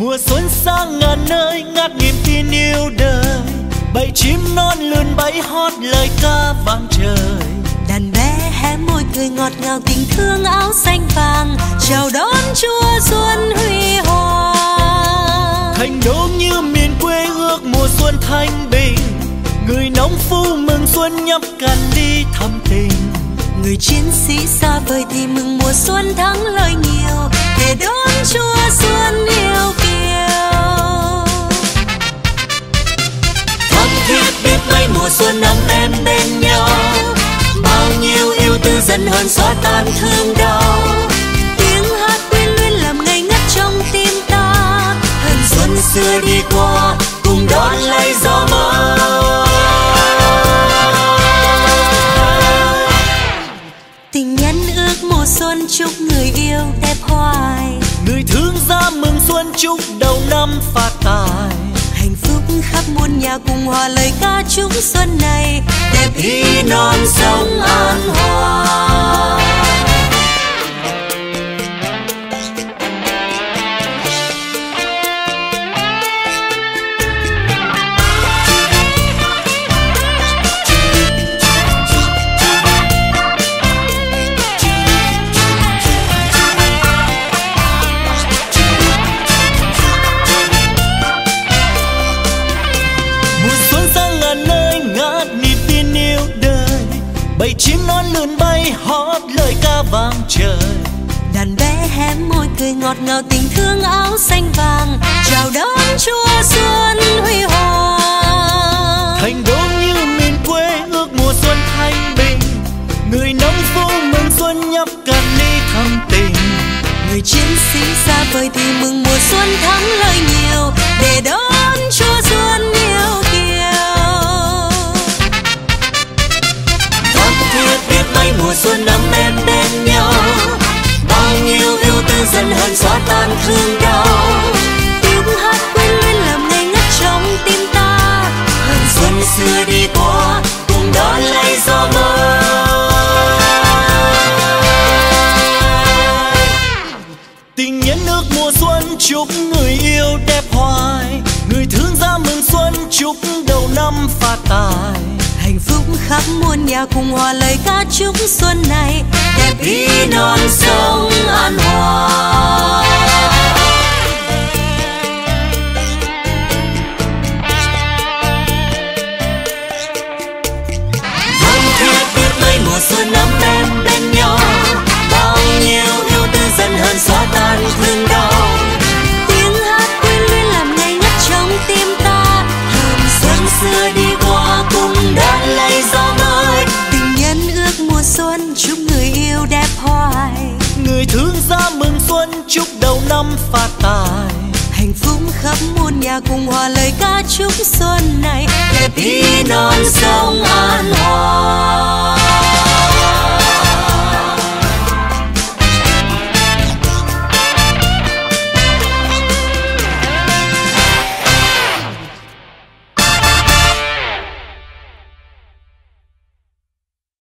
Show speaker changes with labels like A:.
A: mùa xuân sang ngàn nơi ngát niềm tin yêu đời. Bầy chim non lươn bẫy hót lời ca vang trời.
B: Đàn bé hé môi cười ngọt ngào tình thương áo xanh vàng. Chào đón chúa xuân huy hoàng.
A: Thành đô như miền quê ước mùa xuân thanh bình. Người nông phu mừng xuân nhấp cành đi thăm tình.
B: Người chiến sĩ xa vời thì mừng mùa xuân thắng lời nhiều. Xuân
A: nắng em bên nhau. Bao nhiêu yêu tư dần hơn xóa tan thương đau.
B: Tiếng hát quyến luyến làm ngây ngất trong tim ta.
A: Hận xuân xưa đi qua, cùng đón lấy gió mới
B: tình nhân ước mùa xuân chúc người yêu đẹp hoài.
A: Người thương ra mừng xuân chúc đầu năm phát tài
B: khắp muôn nhà cùng hòa lời ca chúc xuân này.
A: Đẹp ý non sông an hòa. Chim non lượn bay hót lời ca vang trời.
B: Đàn bé hé môi cười ngọt ngào tình thương áo xanh vàng. Chào đón chúa xuân huy hoàng.
A: Thành đô như miền quê ước mùa xuân thanh bình. Người nông phu mừng xuân nhấp cạn ly thắm tình.
B: Người chiến sĩ xa vời thì mừng mùa xuân thắng lợi nhiều. Để đón
A: mùa xuân ấm em bên nhau. Bao nhiêu yêu tư dần hơn xóa tan thương đau.
B: Tiếng hát quyến lên làm ngây ngất trong tim ta.
A: Hận xuân xưa đi qua, cùng đón lấy gió mơ. tình nhân ước mùa xuân chúc người yêu đẹp hoài. Người thương ra mừng xuân chúc đầu năm phát tài
B: khắp muôn nhà cùng hòa lời ca chúc xuân này. Đẹp
A: ý non sông an hòa.
B: luôn chúc
A: đầu năm phát tài.
B: Hạnh phúc khắp muôn nhà cùng hòa lời ca chúc xuân này. Để
A: tí non sông an hòa.